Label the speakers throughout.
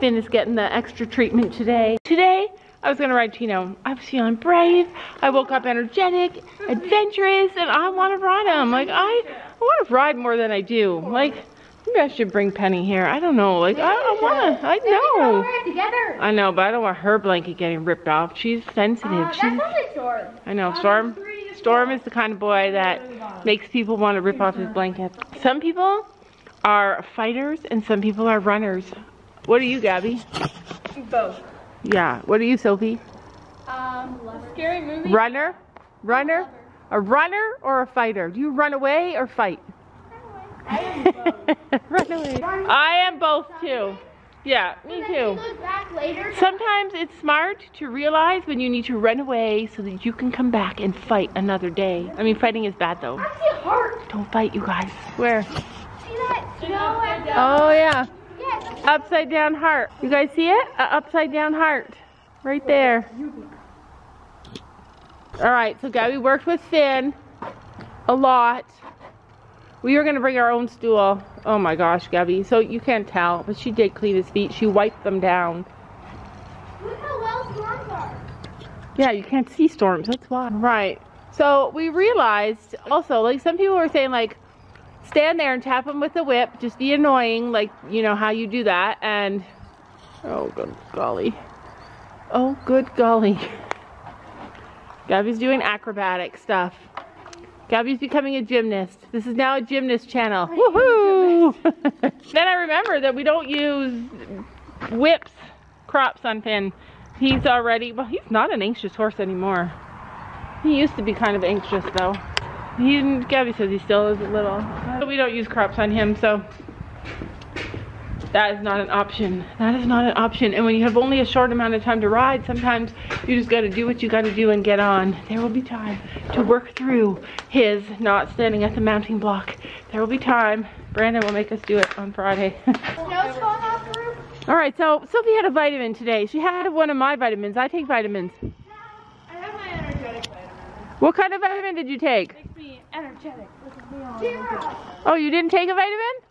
Speaker 1: Finn is getting the extra treatment today. Today, I was gonna ride Tino. I was feeling brave. I woke up energetic, adventurous, and I want to ride him. Like I, I want to ride more than I do. Like maybe I should bring Penny here. I don't know. Like I, don't want to. I know. I know, but I don't want her blanket getting ripped off. She's sensitive.
Speaker 2: Uh,
Speaker 1: She's.
Speaker 2: that's only short.
Speaker 1: I know. Storm. Storm is the kind of boy that makes people want to rip off his blanket. Some people are fighters and some people are runners. What are you, Gabby?
Speaker 2: Both.
Speaker 1: Yeah. What are you, Sophie?
Speaker 2: Um, scary movie.
Speaker 1: Runner? Runner? A runner or a fighter? Do you run away or fight?
Speaker 2: I am both.
Speaker 1: run away. I am both too. Yeah, me too.
Speaker 2: goes back later.
Speaker 1: Sometimes it's smart to realize when you need to run away so that you can come back and fight another day. I mean, fighting is bad though.
Speaker 2: I see a heart.
Speaker 1: Don't fight, you guys. Where?
Speaker 2: See that snow
Speaker 1: Oh, yeah. Upside down heart. You guys see it? A upside down heart. Right there. All right, so Gabby worked with Finn a lot. We were gonna bring our own stool. Oh my gosh, Gabby. So you can't tell, but she did clean his feet. She wiped them down.
Speaker 2: Look how well storms are.
Speaker 1: Yeah, you can't see storms. That's why. Right. So we realized also, like some people were saying, like stand there and tap them with the whip. Just be annoying, like you know how you do that. And oh, good golly. Oh, good golly. Gabby's doing acrobatic stuff. Gabby's becoming a gymnast. This is now a gymnast channel. Woohoo! then I remember that we don't use whips, crops on Finn. He's already, well, he's not an anxious horse anymore. He used to be kind of anxious though. He, Gabby says he still is a little. We don't use crops on him, so that is not an option. That is not an option. And when you have only a short amount of time to ride, sometimes you just got to do what you got to do and get on. There will be time to work through his not standing at the mounting block. There will be time. Brandon will make us do it on Friday.
Speaker 2: Snow's falling off the roof.
Speaker 1: All right, so Sophie had a vitamin today. She had one of my vitamins. I take vitamins.
Speaker 2: I have my energetic vitamin.
Speaker 1: What kind of vitamin did you take?
Speaker 2: Makes me energetic.
Speaker 1: Oh, you didn't take a vitamin?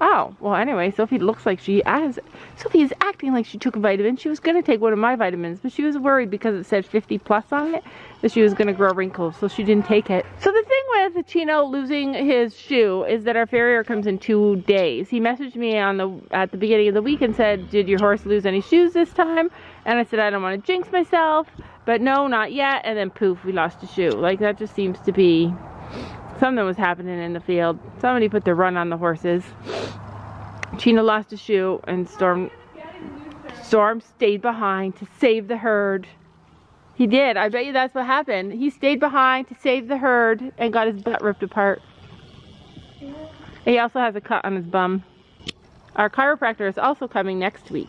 Speaker 1: Oh, well, anyway, Sophie looks like she has. Sophie is acting like she took a vitamin. She was going to take one of my vitamins, but she was worried because it said 50 plus on it that she was going to grow wrinkles, so she didn't take it. So the thing with Chino losing his shoe is that our farrier comes in two days. He messaged me on the at the beginning of the week and said, "Did your horse lose any shoes this time?" And I said, "I don't want to jinx myself, but no, not yet." And then poof, we lost a shoe. Like that just seems to be something was happening in the field. Somebody put the run on the horses. Chino lost a shoe and Storm Storm stayed behind to save the herd. He did. I bet you that's what happened. He stayed behind to save the herd and got his butt ripped apart. He also has a cut on his bum. Our chiropractor is also coming next week,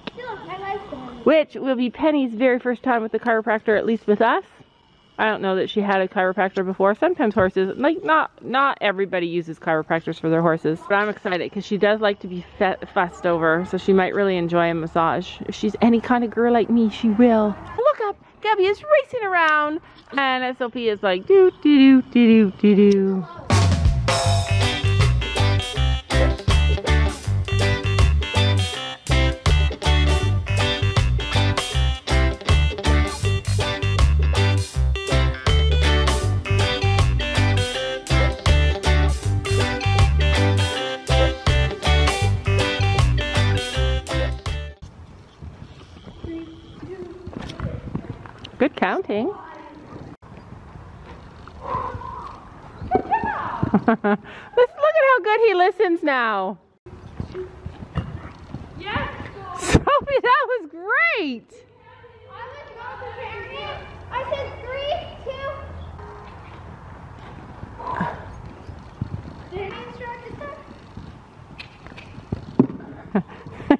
Speaker 1: which will be Penny's very first time with the chiropractor, at least with us. I don't know that she had a chiropractor before. Sometimes horses, like not not everybody uses chiropractors for their horses, but I'm excited because she does like to be fussed over, so she might really enjoy a massage. If she's any kind of girl like me, she will. Look up, Gabby is racing around, and Sophie is like doo doo doo doo doo doo counting. Let's look at how good he listens now.
Speaker 2: Yes.
Speaker 1: Sophie, that was great.
Speaker 2: I was not preparing it. I said three, two. Did I start this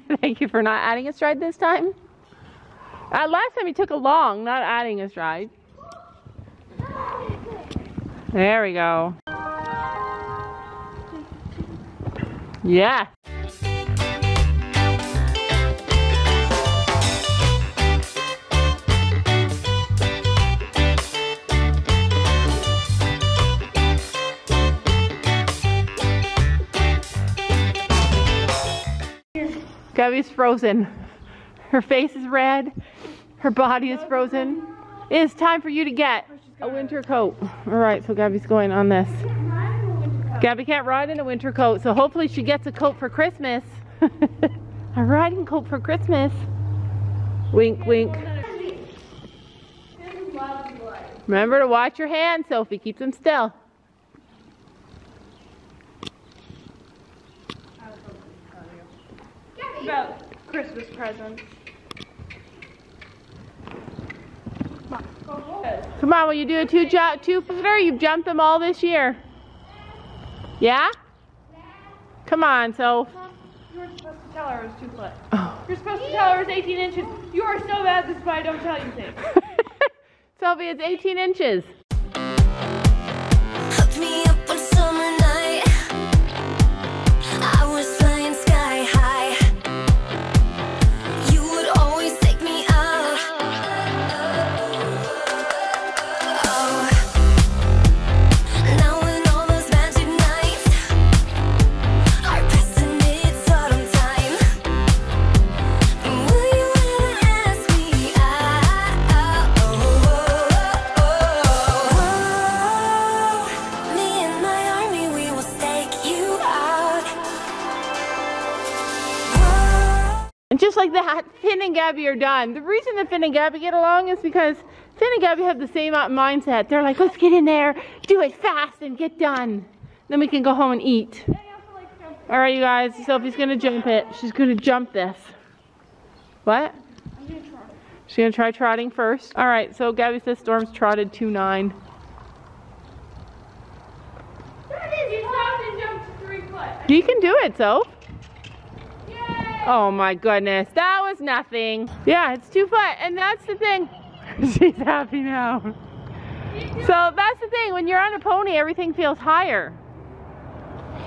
Speaker 2: time?
Speaker 1: Thank you for not adding a stride this time. Uh, last time he took a long, not adding a stride. There we go. Yeah. Gabby's frozen. Her face is red. Her body is frozen. It is time for you to get a winter coat. All right, so Gabby's going on this. Gabby can't ride in a winter coat, so hopefully she gets a coat for Christmas. a riding coat for Christmas. Wink, wink. Remember to watch your hands, Sophie. Keep them still.
Speaker 2: About Christmas presents.
Speaker 1: Come on, will you do a two jo- two footer? You've jumped them all this year. Yeah? Come on, so.
Speaker 2: You were supposed to tell her it was two foot.
Speaker 1: Oh.
Speaker 2: You're supposed to tell her it was 18 inches. You are so bad this, but I don't tell you things.
Speaker 1: Sophie, it's 18 inches. Like that, Finn and Gabby are done. The reason that Finn and Gabby get along is because Finn and Gabby have the same uh, mindset. They're like, let's get in there, do it fast, and get done. Then we can go home and eat. All right, you guys, Sophie's gonna jump it. She's gonna jump this. What? She's gonna try trotting first. All right, so Gabby says Storm's trotted 2-9.
Speaker 2: There it is. You dropped and jumped three foot.
Speaker 1: You can do it, Soph. Oh my goodness, that was nothing. Yeah, it's two foot, and that's the thing. She's happy now. So that's the thing, when you're on a pony, everything feels higher.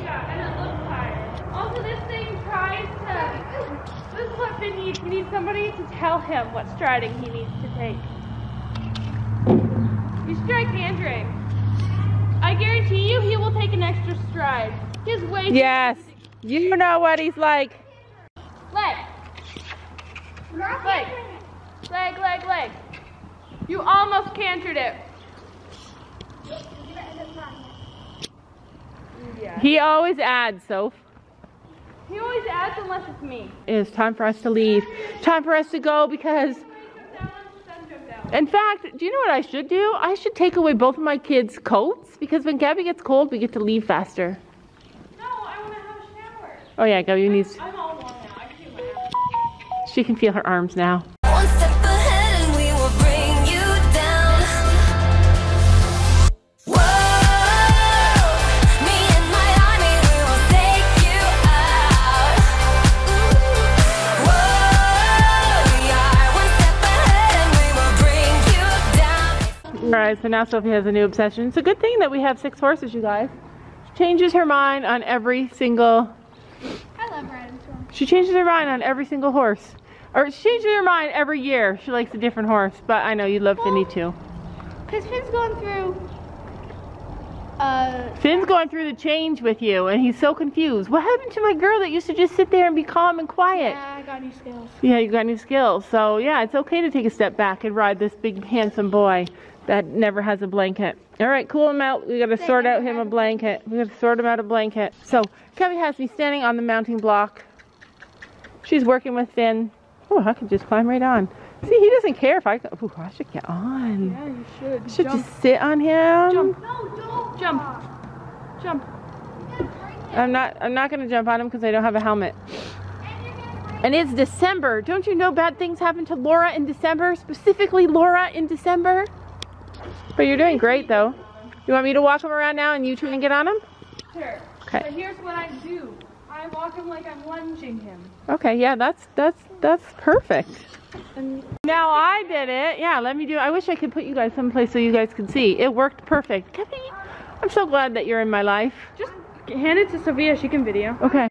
Speaker 2: Yeah, and it looks higher. Also, this thing tries to. This is what Finn needs. He needs somebody to tell him what striding he needs to take. You try cantering. I guarantee you he will take an extra stride. He has way too
Speaker 1: Yes, you know what he's like.
Speaker 2: Leg. Leg. Leg, leg. You almost cantered it. Yeah.
Speaker 1: He always adds, Soph.
Speaker 2: He always adds unless it's me.
Speaker 1: It's time for us to leave. Time for us to go because, in fact, do you know what I should do? I should take away both of my kids' coats because when Gabby gets cold, we get to leave faster.
Speaker 2: No, I want to have a shower.
Speaker 1: Oh yeah, Gabby needs.
Speaker 2: I'm
Speaker 1: She can feel her arms now.
Speaker 3: One step ahead and we will bring you down. Whoa, me and my army, we will take you out. Whoa, we are one step ahead and we will bring you down.
Speaker 1: All right, so now Sophie has a new obsession. It's a good thing that we have six horses, you guys. She changes her mind on every single.
Speaker 2: I love riding storm.
Speaker 1: She changes her mind on every single horse, or she changes her mind every year. She likes a different horse, but I know you love Finny too.
Speaker 2: Because Finn's going through. Uh.
Speaker 1: Finn's going through the change with you, and he's so confused. What happened to my girl that used to just sit there and be calm and quiet?
Speaker 2: Yeah, I got new skills.
Speaker 1: Yeah, you got new skills. So yeah, it's okay to take a step back and ride this big handsome boy that never has a blanket. All right, cool him out. We gotta sort out him a blanket. We gotta sort him out a blanket. So Kevin has me standing on the mounting block. She's working with Finn. Oh, I could just climb right on. See, he doesn't care if I. Oh, I should get on.
Speaker 2: Yeah, you should.
Speaker 1: I should just sit on him.
Speaker 2: Jump. No, don't. Jump. Jump.
Speaker 1: I'm not. I'm not gonna jump on him because I don't have a helmet. And it's December. Don't you know bad things happen to Laura in December? Specifically, Laura in December. But you're doing great, though. You want me to walk him around now and you turn and get on him?
Speaker 2: Sure.
Speaker 1: Okay.
Speaker 2: But here's what I do. I walk him like I'm lunging him.
Speaker 1: Okay. Yeah, that's that's that's perfect.
Speaker 2: And
Speaker 1: Now I did it. Yeah, let me do. I wish I could put you guys someplace so you guys could see. It worked perfect. Kevin, I'm so glad that you're in my life.
Speaker 2: just hand it to Sophia. She can video.
Speaker 1: Okay.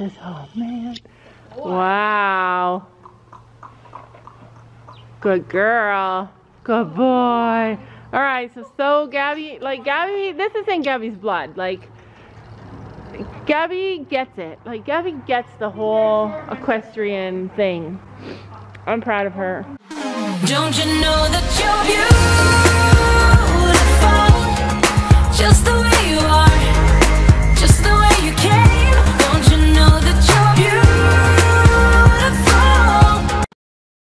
Speaker 1: this oh man. Wow. Good girl. Good boy. All right, so so Gabby, like Gabby, this is in Gabby's blood. Like Gabby gets it. Like Gabby gets the whole equestrian thing. I'm proud of her.
Speaker 3: Don't you know that you're beautiful? Just the way